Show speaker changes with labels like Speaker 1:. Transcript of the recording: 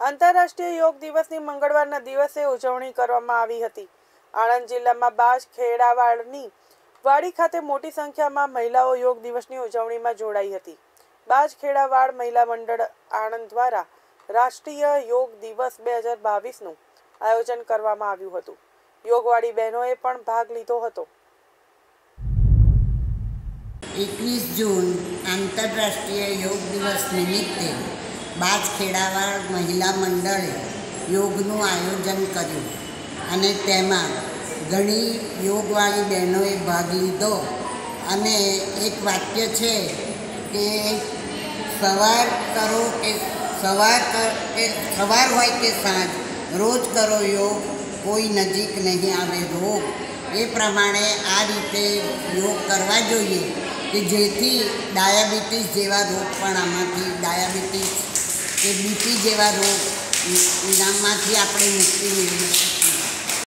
Speaker 1: આંતરરાષ્ટ્રીય યોગ દિવસની મંગળવારના દિવસે ઉજવણી કરવામાં આવી હતી. આણંદ જિલ્લામાં બાજ ખેડાવાડની વાડી ખાતે મોટી સંખ્યામાં મહિલાઓ યોગ દિવસની ઉજવણીમાં જોડાઈ હતી. બાજ ખેડાવાડ મહિલા મંડળ આણંદ દ્વારા રાષ્ટ્રીય યોગ દિવસ બે હજાર બાવીસનું આયોજન કરવામાં આવ્યું હતું. યોગવાડી બહેનોએ પણ ભાગ લીધો હતો.
Speaker 2: એકવીસ જૂન આંતરરાષ્ટ્રીય યોગ દિવસ નિમિત્તે બાજ ખેડાવાડ મહિલા મંડળે યોગનું આયોજન કર્યું અને તેમાં ઘણી યોગવાળી બહેનોએ ભાગ લીધો. અને એક વાક્ય છે કે સવાર કરો કે સવાર કે સવાર હોય કે સાંજ, રોજ કરો યોગ, કોઈ નજીક નહીં આવે રોગ. એ પ્રમાણે આ રીતે યોગ કરવા જોઈએ કે જેથી ડાયાબિટીસ જેવા રોગ પણ આમાંથી ડાયાબિટીસ કે બીપી જેવા રોગ નામમાંથી આપણે મુક્તિ મેળવી શકીએ.